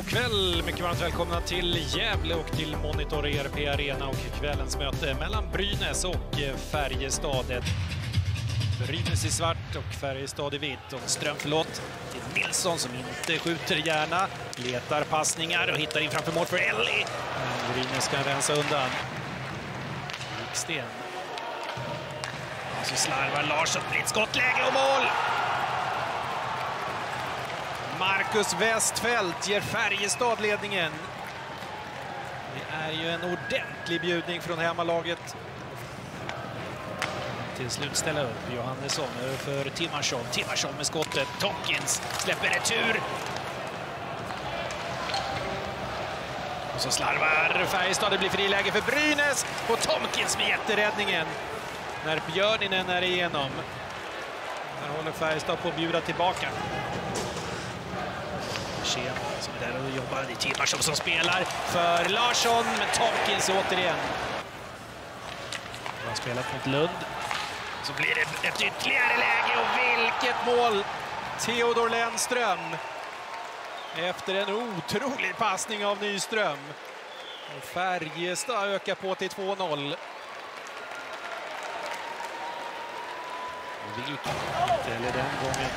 God kväll! Mycket varmt välkomna till Gävle och till Monitor ERP Arena och kvällens möte mellan Brynäs och eh, Färjestad. Brynäs i svart och Färjestad i vitt. Och Ström, förlåt, till Nilsson som inte skjuter gärna. Letar passningar och hittar in framför mål för Ellie. Men Brynäs kan rensa undan. Viksten. Och så alltså slarvar Larsson. Fritt skottläge och mål! Marcus Westfält ger Färjestad ledningen. Det är ju en ordentlig bjudning från hemmalaget. Till slut ställer upp Johannesson över för Timarsson. Timarsson med skottet. Tomkins släpper retur. Och så slarvar Färjestad. Det blir friläge för Brynäs. Och Tomkins med jätteräddningen. När Björninen är igenom. Där håller Färjestad på att bjuda tillbaka. Ken som är där och jobbar. Det är Timarsson som spelar för Larsson, men Tomkins återigen. Han har spelat mot Lund. Så blir det ett ytterligare läge och vilket mål! Theodor Lennström. Efter en otrolig passning av Nyström. Och Färjestad ökar på till 2-0. Eller den gången.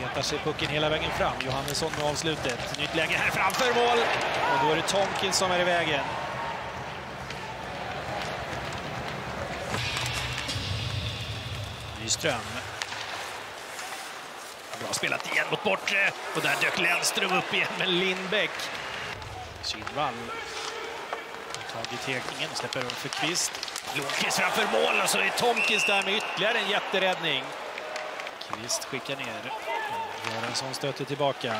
Letar sig pucken hela vägen fram. Johannesson med avslutet. Nytt läge här framför mål. Och då är det Tomkins som är i vägen. Nyström. Bra spelat igen mot bortre. Och där dök Lennström upp igen med Lindbäck. Kinnvall. Tagit tekningen, släpper över för Kvist. Blomqvist framför mål och så är Tomkins där med ytterligare en jätteräddning. Kvist skickar ner. Mm, Göransson stöter tillbaka.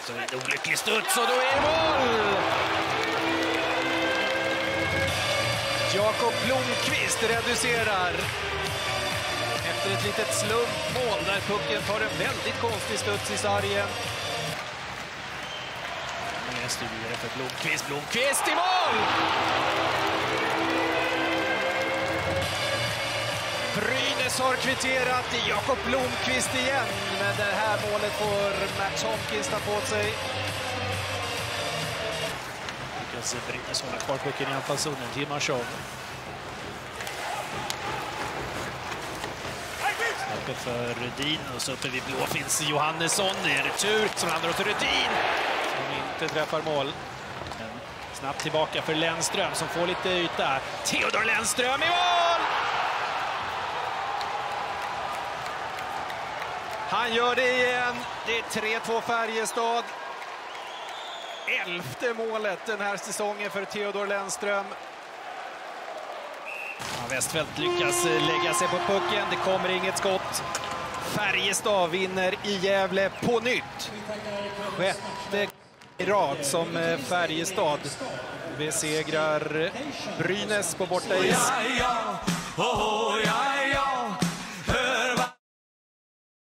Så är det en olycklig studs och då är det mål! Jakob Blomqvist reducerar. Efter ett litet slumpmål där pucken tar en väldigt konstig studs i sargen. Mer studier för Blomqvist. Blomqvist i mål! Brynäs har kvitterat. Jakob Blomqvist igen. Men det här målet får Mats Hopkins ta på sig. Lyckas Brynäs hålla kvar pucken i anfallszonen. Dimashov. Uppe för Rudin och så uppe vid blå finns Johannesson. Det är retur som landar åt Rudin. Som inte träffar mål. Men snabbt tillbaka för Lennström som får lite yta. Theodor Lennström i mål! Han gör det igen. Det är 3-2 Färjestad. Elfte målet den här säsongen för Theodor Lennström. Ja, Westfeldt lyckas lägga sig på pucken. Det kommer inget skott. Färjestad vinner i Gävle på nytt. Sjätte rad som Färjestad besegrar Brynäs på bortais. Oh, ja, ja. Oh, ja,